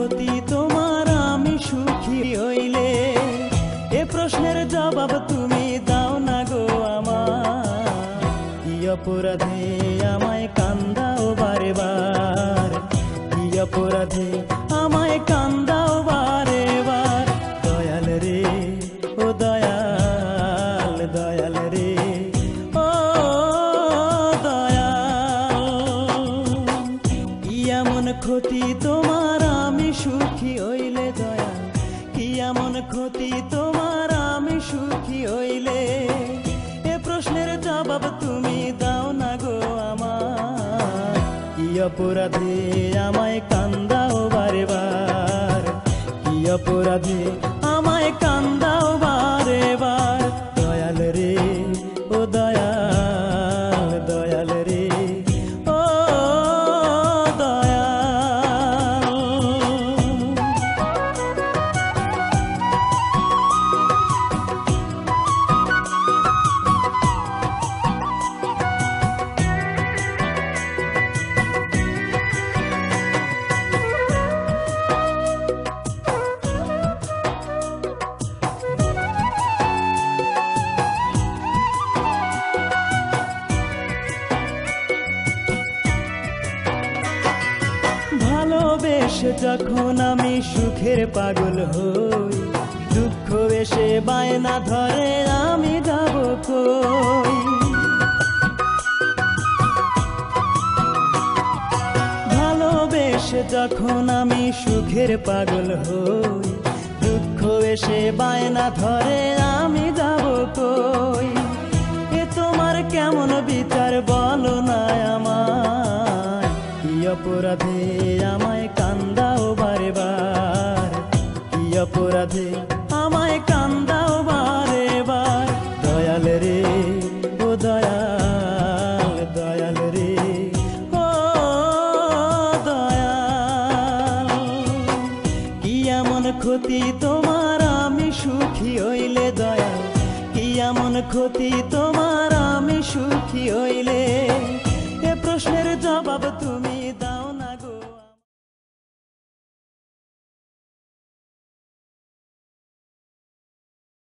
হতি তোমার, আমি সুখী হইলে। এ প্রশ্নের জবাব তুমি দাও না গো আমার। কি অপরাধে আমায় কান্দাও বারে বার কি অপরাধে আমায় কান্দাও এমন ক্ষতি তোমার? আমি সুখী হইলে দয়া কি এমন ক্ষতি তোমার? আমি সুখী হইলে। এ প্রশ্নের জবাব তুমি দাও না গো আমার। কি অপরাধে আমায় কান্দাও বারে বার কি অপরাধে আমায় কান্দাও ভালোবেসে যখন আমি সুখের পাগল হই, দুঃখ এসে বায়না ধরে আমি যাব কই? ভালোবেসে যখন আমি সুখের পাগল হই, দুঃখ এসে বায়না ধরে আমি যাব কই? এ তোমার কেমন বিচার? অপরাধে আমায় কান্দাও বারে বার কি অপরাধে আমায় কান্দাও বারে বার দয়াল রে, ও দয়াল দয়াল রে, ও দয়াল। কি এমন ক্ষতি তোমার, আমি সুখী হইলে দয়াল। কি এমন ক্ষতি তোমার, আমি সুখী হইলে। প্রশ্নের জবাব তুমি